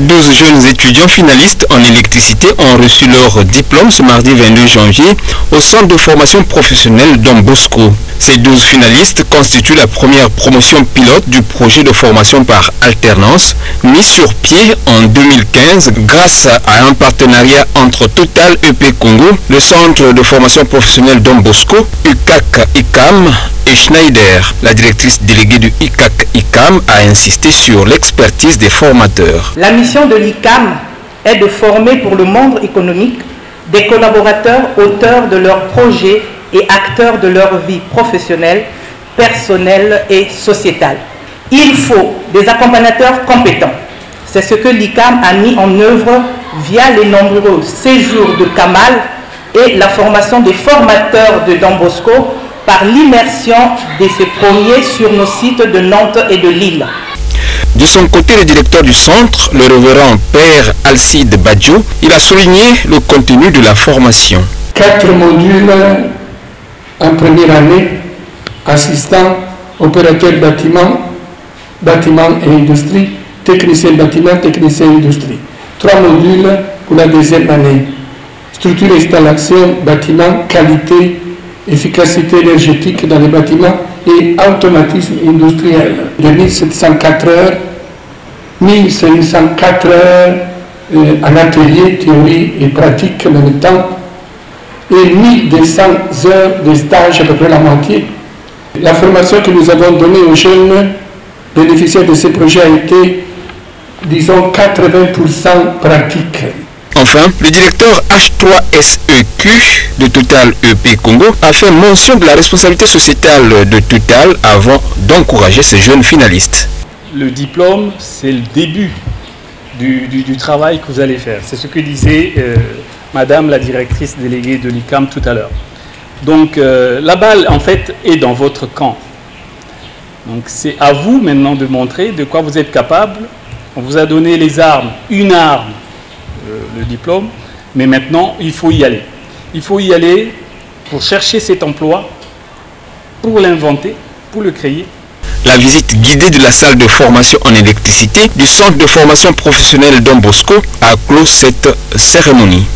12 jeunes étudiants finalistes en électricité ont reçu leur diplôme ce mardi 22 janvier au centre de formation professionnelle Don Bosco. Ces 12 finalistes constituent la première promotion pilote du projet de formation par alternance mis sur pied en 2015 grâce à un partenariat entre Total EP Congo, le centre de formation professionnelle Don Bosco, UCAC ICAM et Schneider. La directrice déléguée du ICAC ICAM a insisté sur l'expertise des formateurs. La mission de l'ICAM est de former pour le monde économique des collaborateurs auteurs de leurs projets et acteurs de leur vie professionnelle, personnelle et sociétale. Il faut des accompagnateurs compétents. C'est ce que l'ICAM a mis en œuvre via les nombreux séjours de Kamal et la formation des formateurs de Don Bosco par l'immersion de ces premiers sur nos sites de Nantes et de Lille. De son côté, le directeur du centre, le révérend Père Alcide Badjo, il a souligné le contenu de la formation. Quatre modules en première année, assistant, opérateur bâtiment, bâtiment et industrie, technicien bâtiment, technicien industrie. Trois modules pour la deuxième année. Structure installation, bâtiment, qualité, efficacité énergétique dans les bâtiments et automatisme industriel. 2704 heures, 1504 heures euh, en atelier, théorie et pratique en même temps, et 1200 heures de stage, à peu près la moitié. La formation que nous avons donnée aux jeunes bénéficiaires de ces projets a été, disons, 80% pratique. Enfin, le directeur H3SEQ de Total EP Congo a fait mention de la responsabilité sociétale de Total avant d'encourager ces jeunes finalistes. Le diplôme, c'est le début du, travail que vous allez faire. C'est ce que disait euh, Madame la directrice déléguée de l'ICAM tout à l'heure. Donc euh, la balle, en fait, est dans votre camp. Donc c'est à vous maintenant de montrer de quoi vous êtes capable. On vous a donné les armes, une arme, le diplôme, mais maintenant, il faut y aller. Il faut y aller pour chercher cet emploi, pour l'inventer, pour le créer. La visite guidée de la salle de formation en électricité du centre de formation professionnelle Don Bosco a clos cette cérémonie.